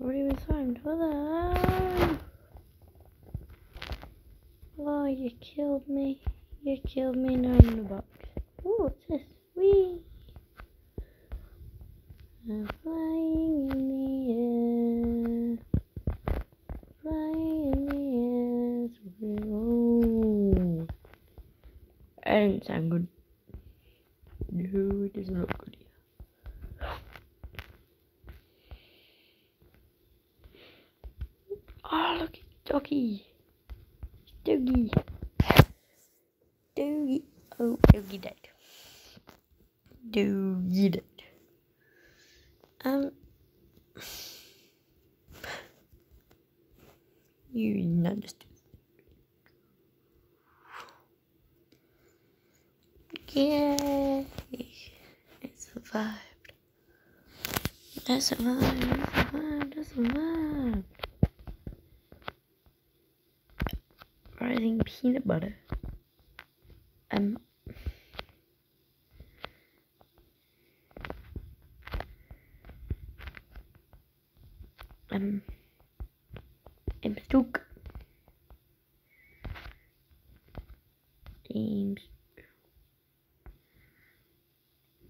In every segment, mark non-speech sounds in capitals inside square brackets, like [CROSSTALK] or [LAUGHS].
Already timed. What the hell? Oh, you killed me. You killed me. Now in the box. Ooh, what's this? Whee! I'm flying in the air. Flying in the air. Oh. Didn't sound good. No, it doesn't look good Oh, look at Doggy. Doggy. Doggy. Oh, Doggy dead. Doggy dead. Um. You not just. Yay! It survived. That survived. That survived. That survived. Rising peanut butter. Um. Um. I'm stuck. James.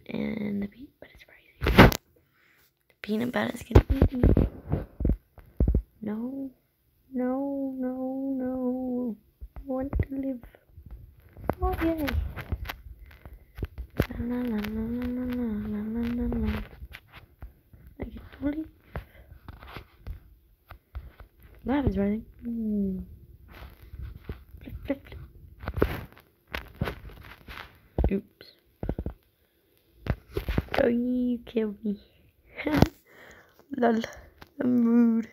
And the peanut butter's rising. The peanut butter's gonna Oh, you killed me. [LAUGHS] Lol. I'm rude.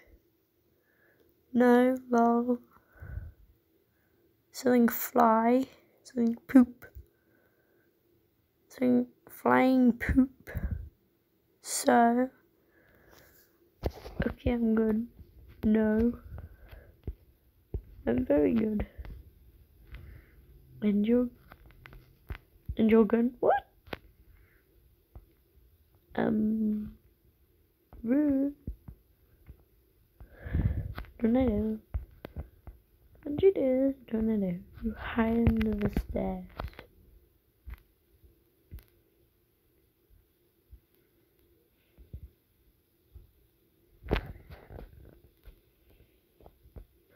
No, lol. Something fly. Something poop. Something flying poop. So. Okay, I'm good. No. I'm very good. And you're. And you're good. What? Um. Tornado. What'd you do? Tornado. You hide under the stairs.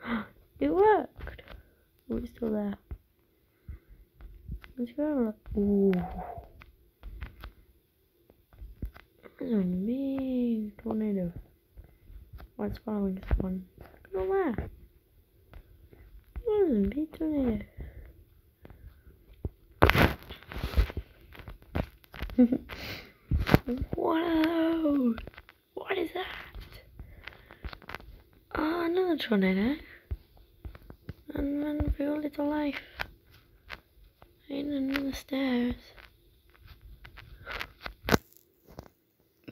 [GASPS] it worked. We're still there. Let's go. Ooh. A big tornado. [LAUGHS] What's following this one? Look at that. There's a big tornado. those? What is that? Oh, another tornado. And then for your little life. In another stairs.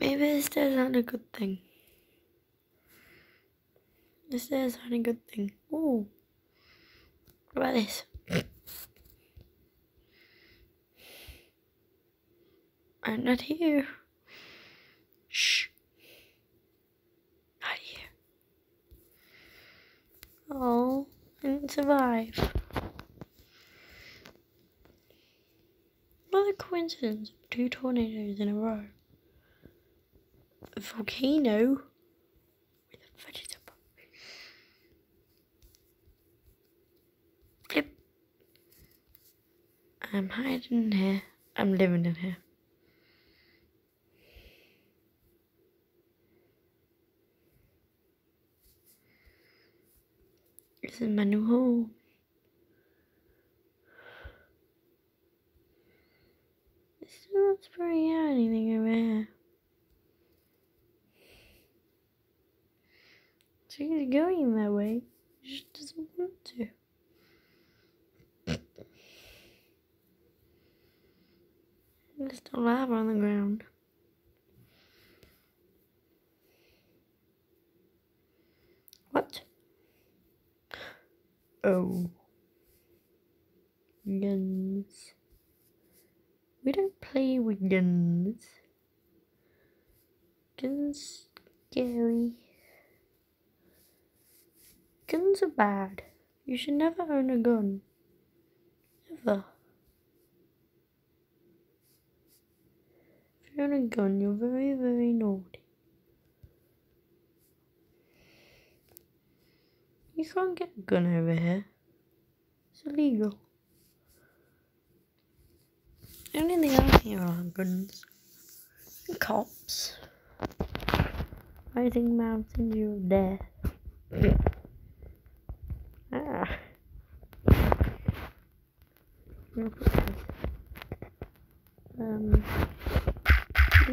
Maybe this stairs aren't a good thing. The stairs aren't a good thing. Ooh. What about this? I'm not here. Shh. Not here. Oh, I didn't survive. What a coincidence. Two tornadoes in a row. A volcano. I'm hiding here. I'm living in here. This is my new home. It's not spraying out anything over here. She's going that way. She just doesn't want to. There's still lava on the ground. What? Oh. Guns. We don't play with guns. Guns scary. Guns are bad. You should never own a gun. Ever. If you own a gun, you're very, very naughty. You can't get a gun over here. It's illegal. The only thing I hear are guns. And cops. Rising mountains, you're dead. Ah. Um.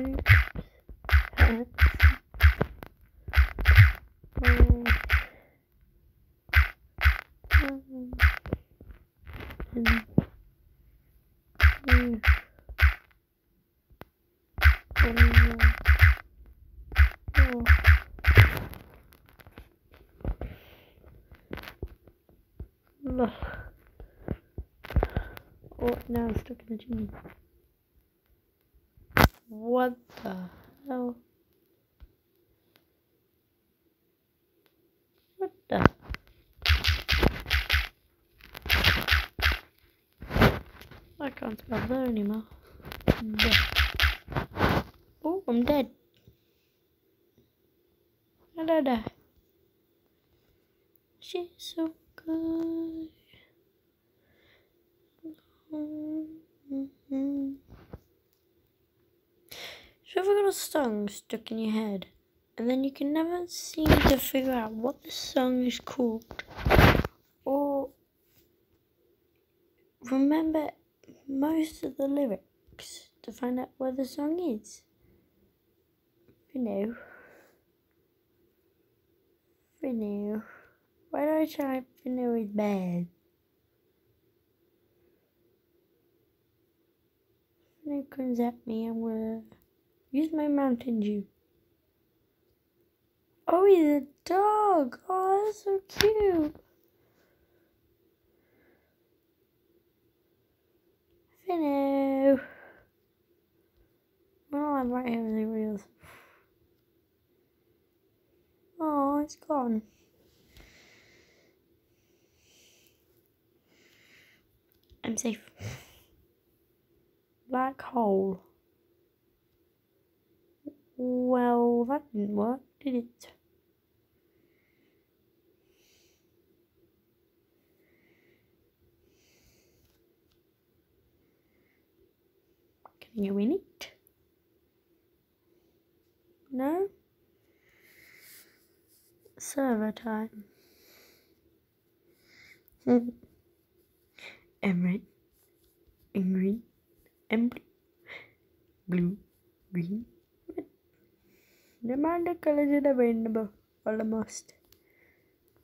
Oops. Um, um, I'm stuck in the chimney. What the hell? What the? I can't spell there anymore. Dead. Oh, I'm dead. How did I die? She's so good. Mm-hmm. So if you got a song stuck in your head, and then you can never seem to figure out what the song is called, or remember most of the lyrics to find out where the song is. You know. Know. Why do I you know is bad? When it comes at me, I'm gonna use my Mountain Dew. Oh, he's a dog. Oh, that's so cute. Finno. Well, I'm right here with the reels. Oh, it's gone. I'm safe. Black hole. Well, that didn't work, did it? Can you win it? No? Server time. [LAUGHS] Emerald, and green, and blue, blue, green, the colors in rainbow, almost.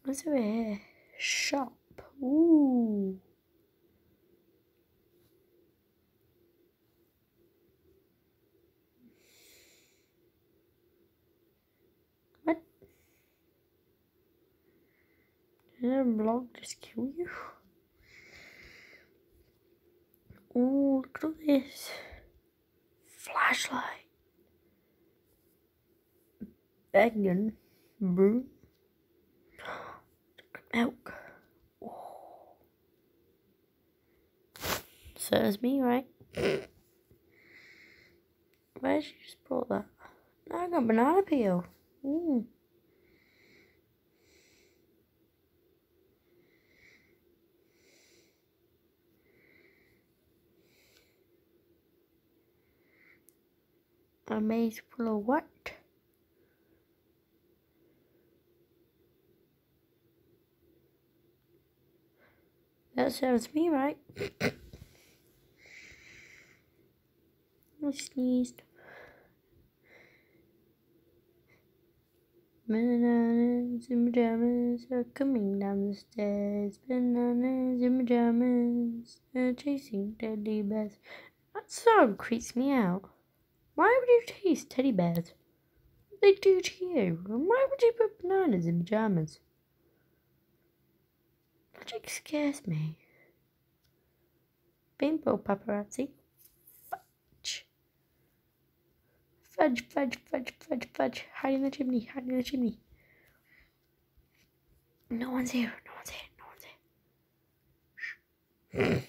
What's here? Shop. Ooh. What? Did a block just kill you? Ooh, look at this. Flashlight. Bacon. Brew. Milk. Ooh. Serves me right. Where'd you just brought that? No, I got banana peel. Mm. Ooh. A maze full of what? That sounds me right. [COUGHS] I sneezed. Bananas in pajamas are coming down the stairs. Bananas in pajamas are chasing teddy bears. That song creeps me out. Why would you chase teddy bears? They do to you? Why would you put bananas in pajamas? Logic scares me. Bimbo paparazzi. Fudge. Fudge, fudge, fudge, fudge, fudge. Hide in the chimney, hide in the chimney. No one's here. No one's here. No one's here.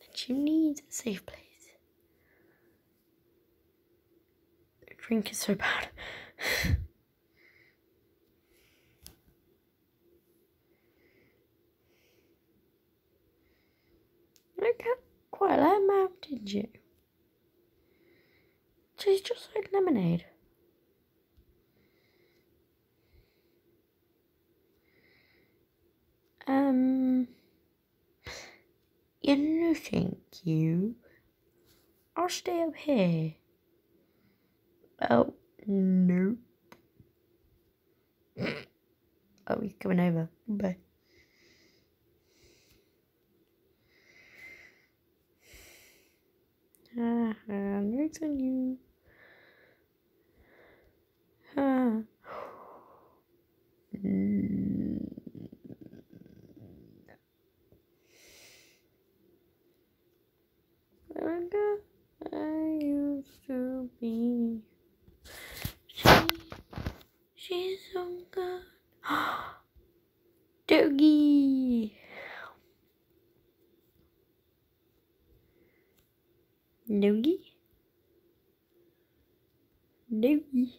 The chimney is a safe place. The drink is so bad. [LAUGHS] I can't quite him out, did you? Tastes just like lemonade. Um, you know, thank you. I'll stay up here. Oh, nope. [CLEARS THROAT] oh, he's coming over. Bye. Ah, next on you. Mm. I used to be. She, she's so good. [GASPS] Doggy. Doggy. Doggy.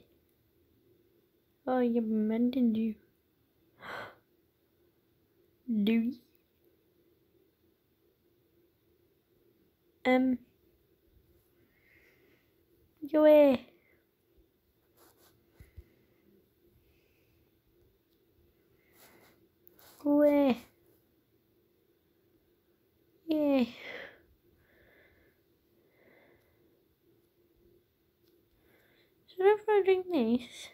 Oh, you mentioned [GASPS] you. Doggy. Um. Go away. Away. Yeah. Drink this?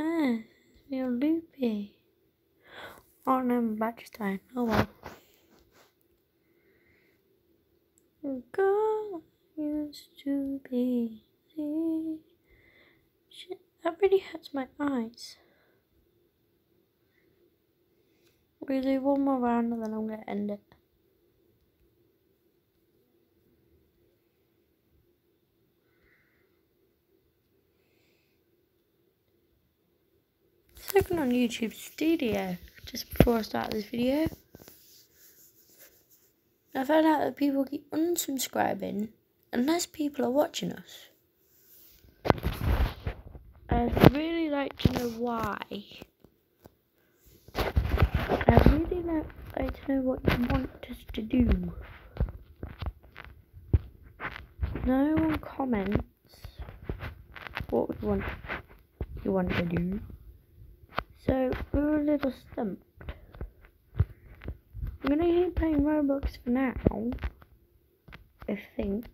Ah, real loopy. Oh no, battery's dying. Oh well. Girl used to be. Shit, that really hurts my eyes. We'll do one more round and then I'm gonna end it. Second on YouTube Studio just before I start this video. I found out that people keep unsubscribing unless people are watching us. I'd really like to know why. I'd really like, like to know what you want us to do. No one comments what we want you want to do. So we were a little stumped. I'm gonna keep playing Roblox for now. I think.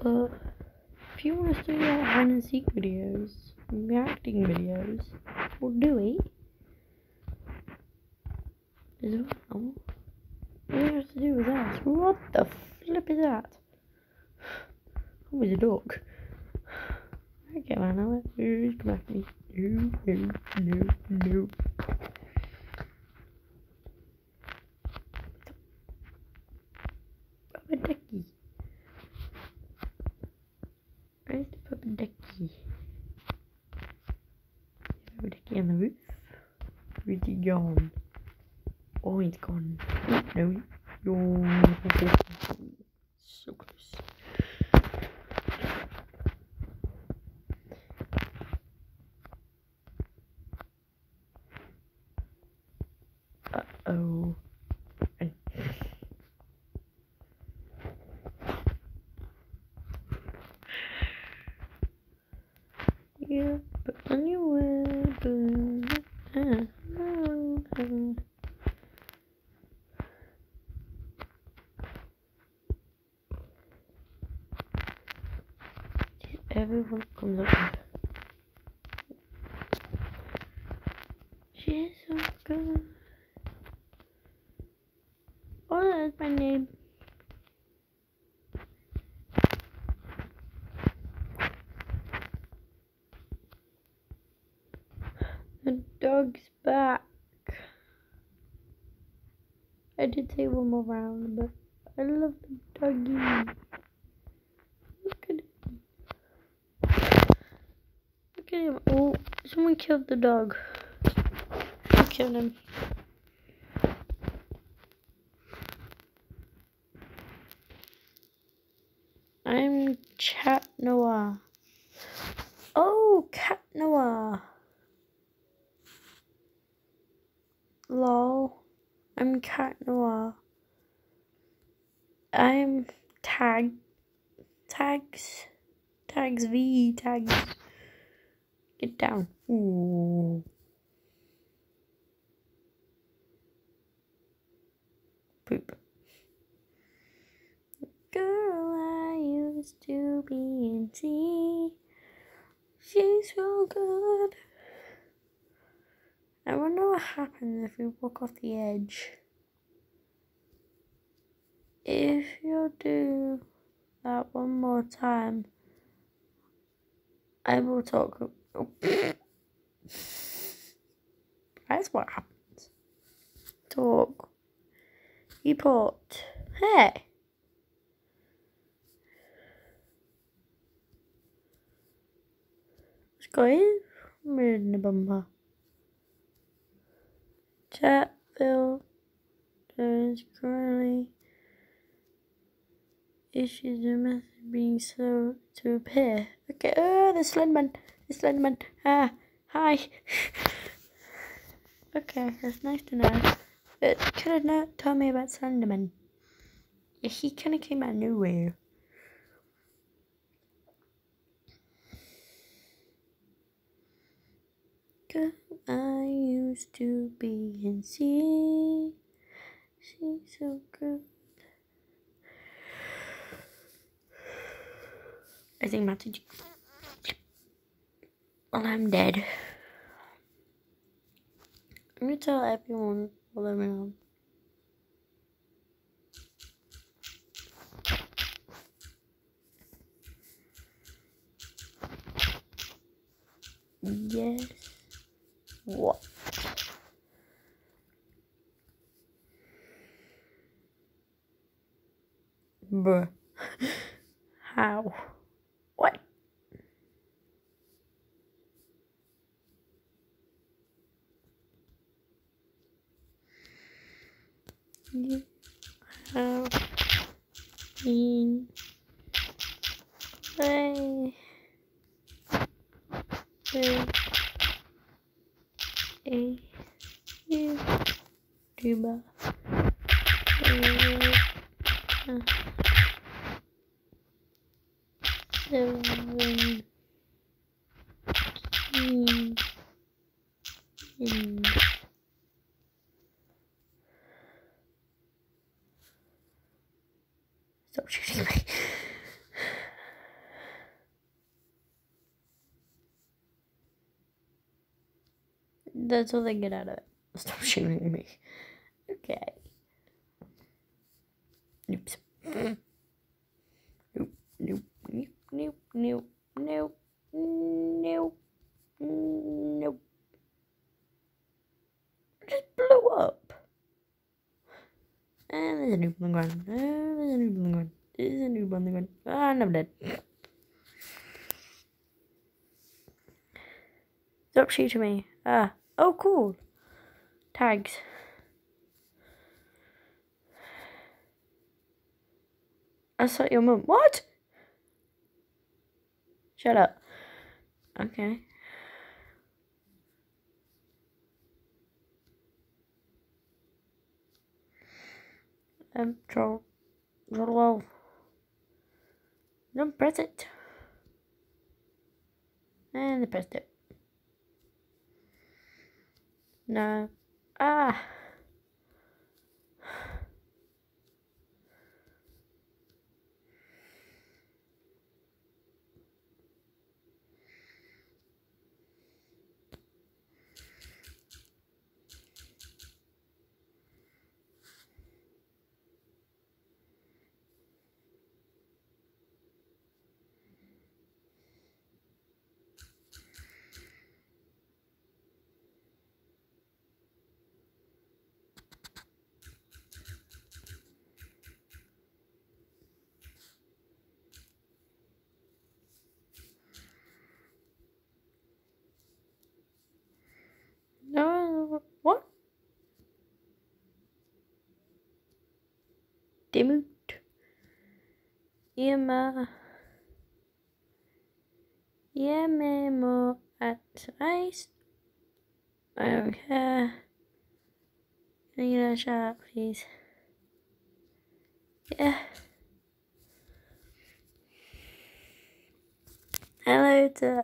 But if you want to see like hide and seek videos, reacting videos, we'll do it. As well. What do you have to do with that? What the flip is that? [SIGHS] Oh, it's a dog. Okay, man, now who's after me? No, no, no, no. Papa Ducky. Where's the Papa Ducky? Papa Ducky on the roof? Where's he gone? Oh, he's gone. Oh, no, no. So close. Uh-oh. And- Yeah, but anyway, but comes up. She's so good. Oh, that's my name. The dog's back. I did say one more round, but I love the doggy. get him. Oh, killed the dog. Killed him? I'm Chat Noir. Oh, Cat Noir. Lol. I'm Cat Noir. I'm Tag. Tags. Tags V. Tags. Get down. Ooh. Poop. Girl, I used to be in tea. She's so good. I wonder what happens if we walk off the edge. If you do that one more time, I will talk. That's what happens. Talk. Report. Hey. Let's go. We're in the bumper. Chatfield is currently issues a message being slow to appear. Okay, oh, the Slenderman, the Slenderman. Ah, hi. [SIGHS] okay, that's nice to know. But could have not told me about Slenderman. He kind of came out of nowhere. I used to be in sea. She's so good. I think Matthew. Well, I'm dead. I'm gonna tell everyone while I'm around. Yes. What? Bruh. that's what they get out of it. [LAUGHS] Stop shooting me. Okay. Oops. Nope, nope, nope, nope, nope, nope, nope, nope. Just blew up. And there's a noob on the ground. And there's a noob on the ground. There's a noob on the ground. And I'm dead. Stop shooting me. Ah. Oh, cool. Tags. I saw your mum. What? Shut up. Okay. Um, troll. Troll. Don't press it. And I pressed it. No. Ah. Emma. Yeah, Memo at ice. I don't care. Can I get a shot, please? Yeah. Hello to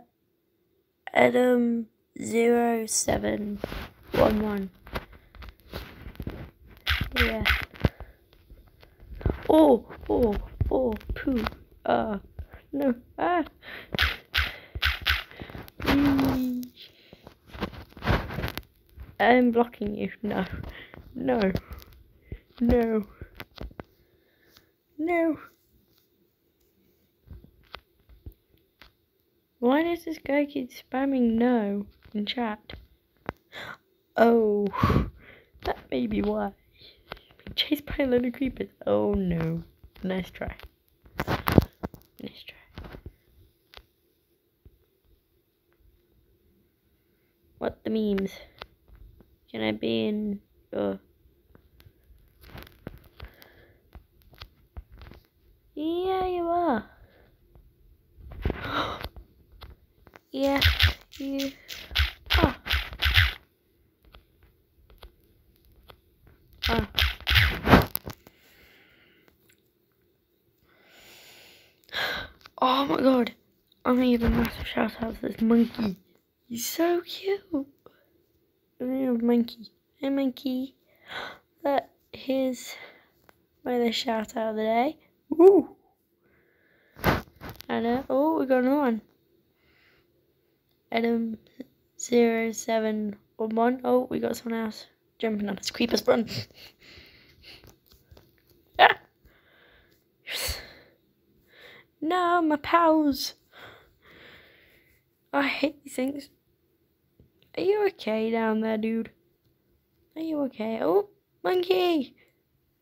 Adam zero seven one one. Yeah. Oh, oh, oh, poo. Uh, no. Ah. I'm blocking you. No. No. No. No. Why does this guy keep spamming no in chat? [GASPS] Oh, that may be why. Chased by a load of creepers. Oh no. Nice try. Nice try. What the memes? Can I be in your... Yeah, you are. [GASPS] yeah, you are. Ah. Oh my god. Gonna give a massive shout out to this monkey. He's so cute. Little monkey. Hey monkey. That here's my little shout out of the day. Woo! And uh, oh, we got another one. Adam zero seven one. Oh, we got someone else jumping on his creepers. Run! [LAUGHS] ah! No, my pals. I hate these things. Are you okay down there, dude? Are you okay? Oh, monkey!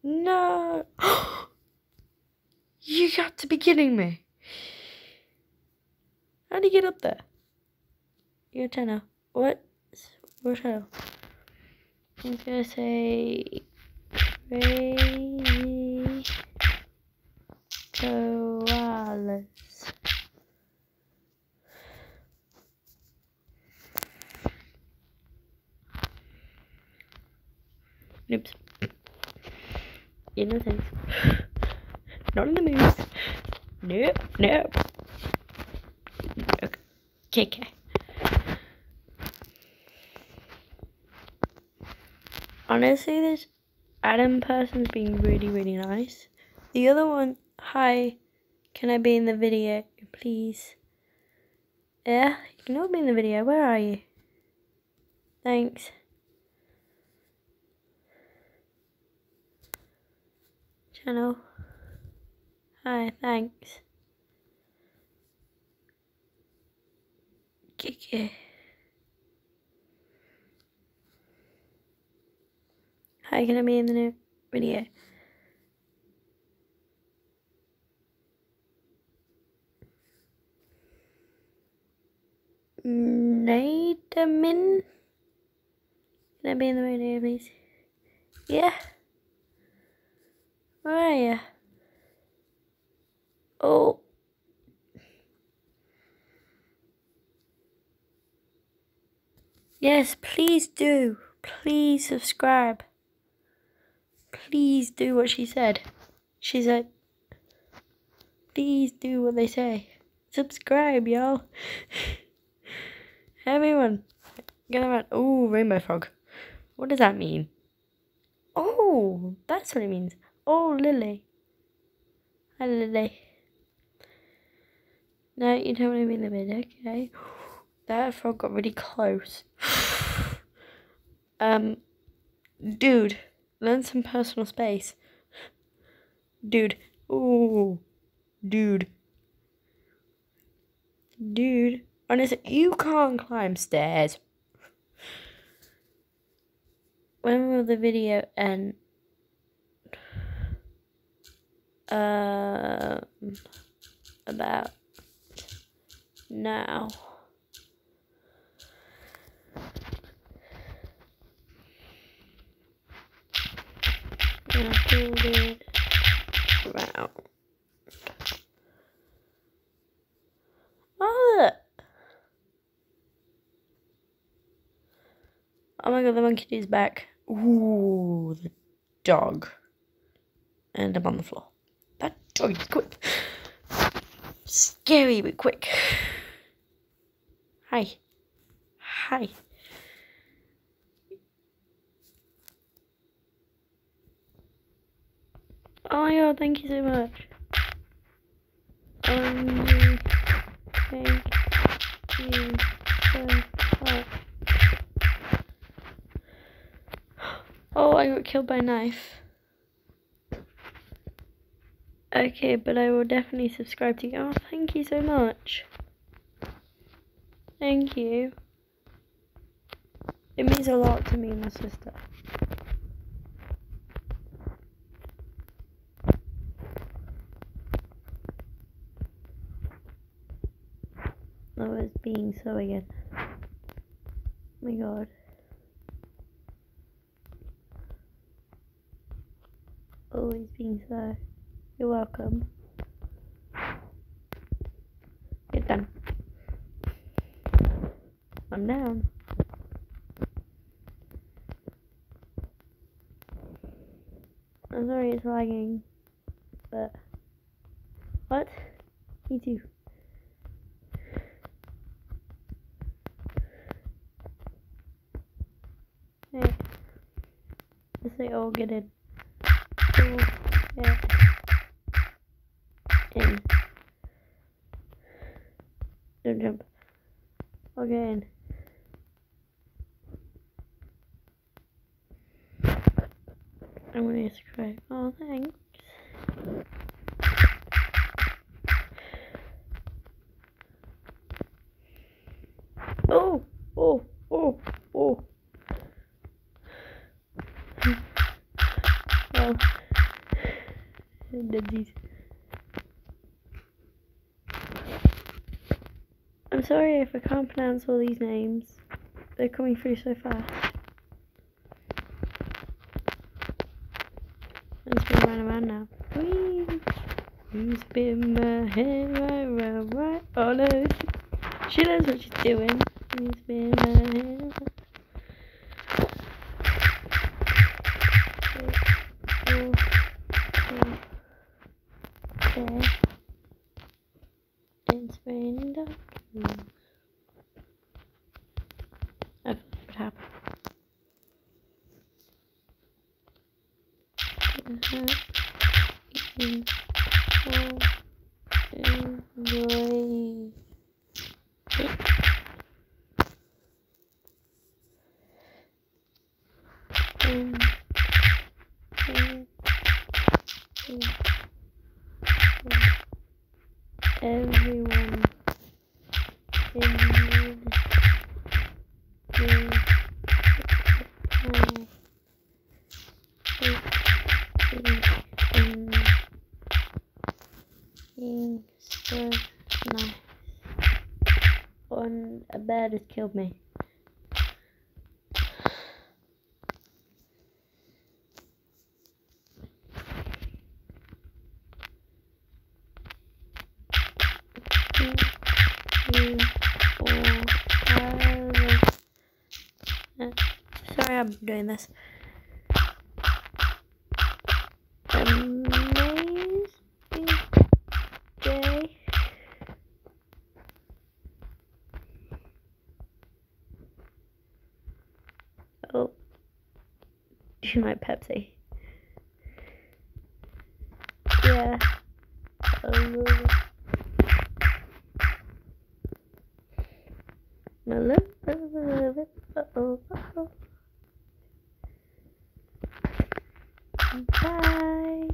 No! [GASPS] you got to be kidding me. How do you get up there? Your channel. What? What channel? I'm gonna say crazy koalas. Oops. Yeah, no thanks. [GASPS] Not in the mood. Nope, nope. Okay, okay. Honestly, this Adam person's being really, really nice. The other one, hi, can I be in the video, please? Yeah, you can all be in the video. Where are you? Thanks. Channel. Hi, thanks. Kiki. Hi, can I be in the new video? Nadamin? Can I be in the video, please? Yeah. Where are you? Oh. Yes, please do. Please subscribe. Please do what she said. She's like, please do what they say. Subscribe, y'all. [LAUGHS] Everyone, get around. Oh, rainbow frog. What does that mean? Oh, that's what it means. Oh, Lily. Hi, Lily. No, you don't want to be in the mid. Okay. [GASPS] That frog got really close. [SIGHS] um, dude, learn some personal space. Dude. Ooh. Dude. Dude. Honestly, you can't climb stairs. When will the video end? Um, about now. Oh, oh my god, the monkey is back. Ooh, the dog. And I'm on the floor. Is quick. Scary but quick. Hi. Hi. Oh my god, thank you so much. Um, thank you so much. Oh, I got killed by a knife. Okay, but I will definitely subscribe to you. Oh, thank you so much. Thank you. It means a lot to me and my sister. I was being so again. Oh my god. Always being so. You're welcome. Get done. I'm down. I'm sorry it's lagging, but what? Me too. Hey, let's say all get in. Get in. Don't jump. Okay, in. I'm gonna subscribe. Oh, thanks. Oh, oh, oh, oh. [LAUGHS] oh. [LAUGHS] Deadsies. I'm sorry if I can't pronounce all these names. They're coming through so fast. I'm spin around around now. Whee! Spin my head right round right. Oh no, she knows what she's doing. Has killed me. Sorry, I'm doing this. Amazing day. Oh, you like Pepsi? Yeah, a little. A little, a little bit. Uh-oh, uh-oh. Bye.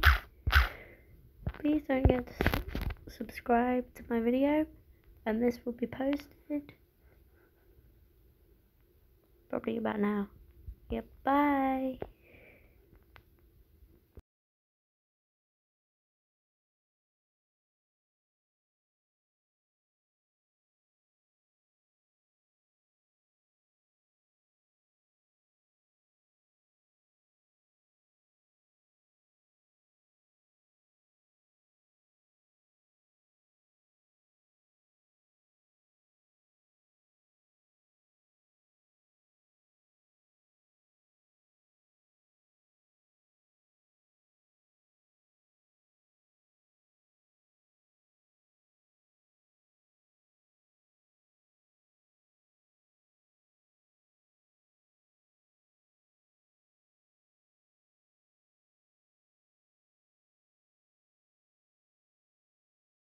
Please don't forget to subscribe to my video, and this will be posted probably about now. Yep. Bye.